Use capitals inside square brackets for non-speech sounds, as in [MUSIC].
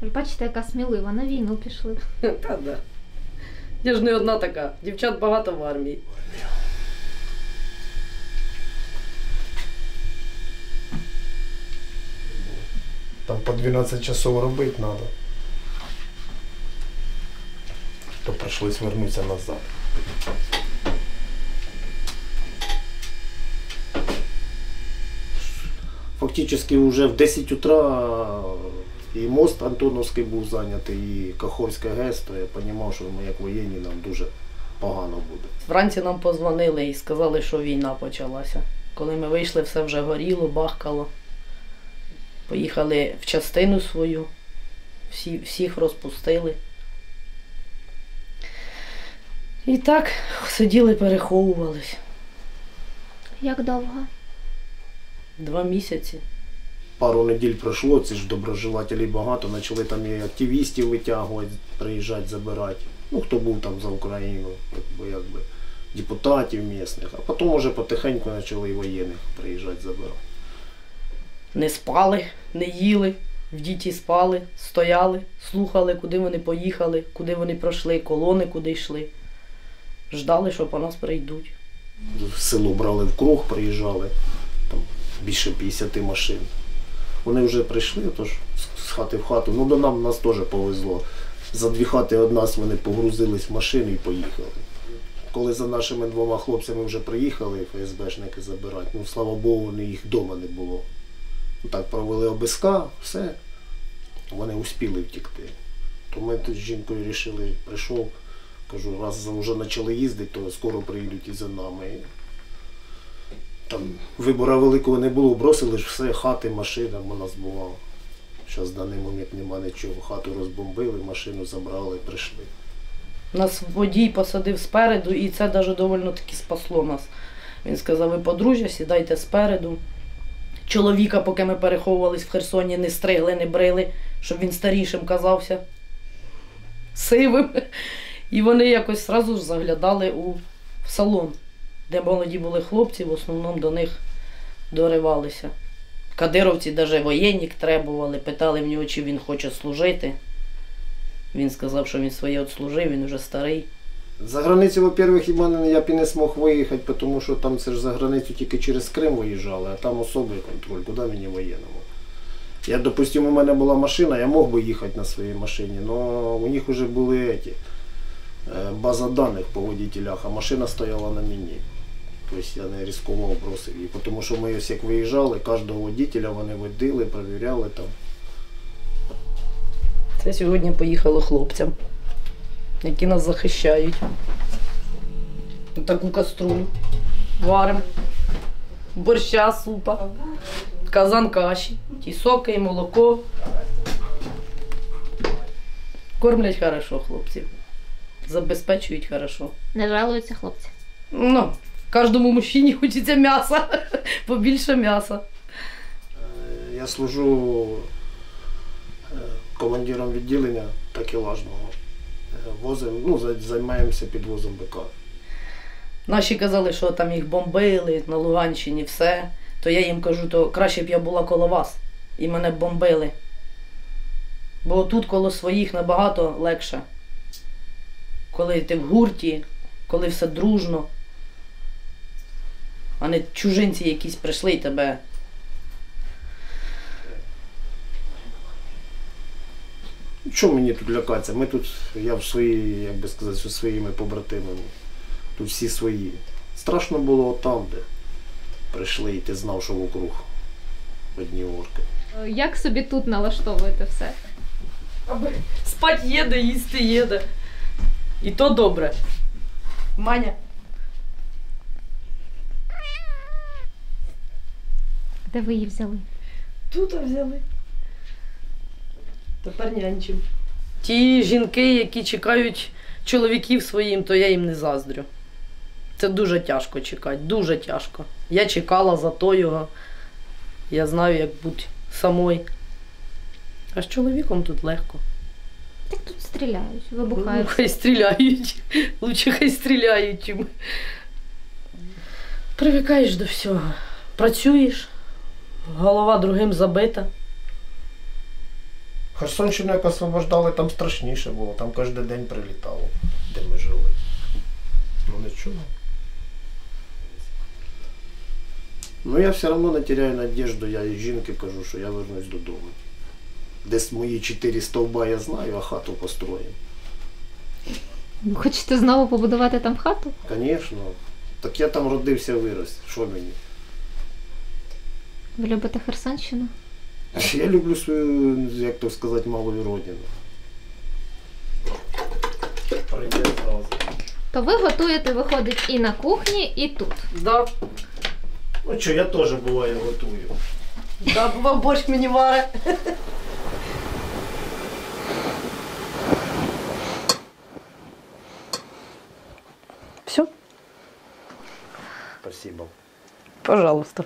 Ви Бачите, яка смілива, на війну пішли. [LAUGHS] Та да. Я ж не одна така. Дівчат багато в армії. Там по 12 часов робити треба. То прийшлось вернутися назад. Фактически вже в 10 утра і мост Антоновський був зайнятий, і Каховська ГЕС, то я розумів, що ми як воєнні нам дуже погано буде. Вранці нам позвонили і сказали, що війна почалася. Коли ми вийшли, все вже горіло, бахкало. Поїхали в частину свою, всі, всіх розпустили. І так сиділи, переховувались. Як довго? Два місяці. Пару неділь пройшло, це ж доброжелателів багато, почали там і активістів витягувати, приїжджати, забирати. Ну, хто був там за Україну, якби, якби депутатів місних, а потім вже потихеньку почали і воєнних приїжджати забирати. Не спали, не їли, в діті спали, стояли, слухали, куди вони поїхали, куди вони пройшли, колони куди йшли. Ждали, що по нас прийдуть. село брали в круг, приїжджали, там більше 50 машин. Вони вже прийшли, тож з хати в хату. Ну до нам нас теж повезло. За дві хати од нас вони погрузились в машини і поїхали. Коли за нашими двома хлопцями вже приїхали ФСБшники забирати, ну слава Богу, їх вдома не було. Ну, Так провели ОБСК, все, вони успіли втікти. То ми тут з жінкою вирішили, прийшов, кажу, раз вже почали їздити, то скоро приїдуть і за нами. Там вибору великого не було, бросили ж все, хати, машина у нас була. Зараз в даний момент нема нічого. Хату розбомбили, машину забрали, прийшли. Нас водій посадив спереду, і це навіть доволі таки спасло нас. Він сказав, ви подружжя, сідайте спереду. Чоловіка, поки ми переховувались в Херсоні, не стригли, не брили, щоб він старішим казався. Сивим. І вони якось зразу ж заглядали у салон, де молоді були хлопці, в основному до них доривалися. Кадировці навіть воєнник требували, питали в нього, чи він хоче служити. Він сказав, що він своє відслужив, він вже старий. За границю, во-первых, я б не змог виїхати, тому що там це ж за границю тільки через Крим виїжджали, а там особий контроль, куди мені воєнному. Я, допустимо, у мене була машина, я мог би їхати на своїй машині, але у них вже були еті, е, база даних по водителях, а машина стояла на мені. Тобто я не ризикував, бросив її. Тому що ми ось як виїжджали, кожного водителя вони водили, перевіряли там. Це сьогодні поїхало хлопцям, які нас захищають. Таку каструлю. Варимо. Борща, супа, казан каші, ті соки і молоко. Кормлять хорошо хлопців. Забезпечують хорошо. Не жалуються хлопці. Ну, кожному мужчині хочеться м'яса, [LAUGHS] побільше м'яса. Е, Я служу е, командиром відділення такелажного. Е, Возим, ну, займаємося підвозом БК. Наші казали, що там їх бомбили на Луганщині, все. То я їм кажу, то краще б я була коло вас і мене б бомбили. Бо тут коло своїх набагато легше. Коли ти в гурті, коли все дружно. А не чужинці якісь прийшли і тебе. Що мені тут лякатися? Ми тут, я в свої, як би сказати, зі своїми побратимами. Тут всі свої. Страшно було там, де прийшли, і ти знав, що вокруг одні орки. Як собі тут налаштовуєте все? Аби спать їде, їсти їде. І то добре. Маня. Де ви її взяли? Тут взяли. Тепер нянчим. Ті жінки, які чекають чоловіків своїм, то я їм не заздрю. Це дуже тяжко чекати, дуже тяжко. Я чекала за то його. Я знаю, як бути самой. А з чоловіком тут легко. Так тут стріляють, Ну, вибухають. хай стріляють. Лучше хай стріляють. Чим... Привикаєш до всього. Працюєш, голова другим забита. Херсонщину як освобождали, там страшніше було, там кожен день прилітало, де ми жили. Ну нічого. Ну я все одно не теряю надіжду, я і жінки кажу, що я вернусь додому. Десь мої чотири стовба я знаю, а хату построїмо. Ви хочете знову побудувати там хату? Звісно. Так я там родився вирос. Що мені? Ви любите Херсонщину? Я люблю свою, як то сказати, малую родину. То ви готуєте, виходить, і на кухні, і тут. Да, Ну що, я теж буває готую. да, бува борщ мені варе. Все, Спасибо. пожалуйста.